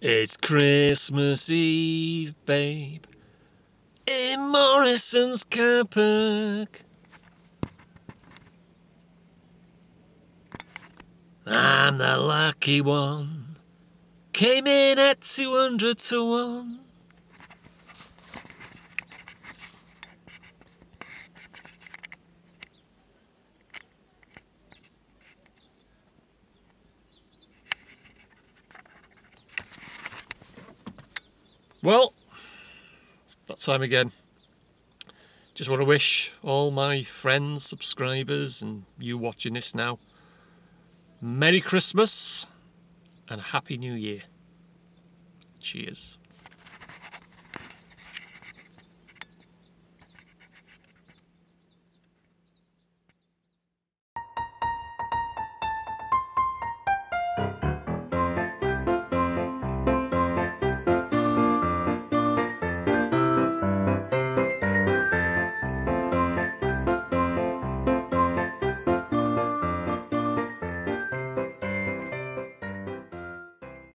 It's Christmas Eve, babe, in Morrison's car park. I'm the lucky one, came in at 200 to 1. Well, that time again. Just want to wish all my friends, subscribers, and you watching this now Merry Christmas and Happy New Year. Cheers.